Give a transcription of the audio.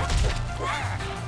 Wow.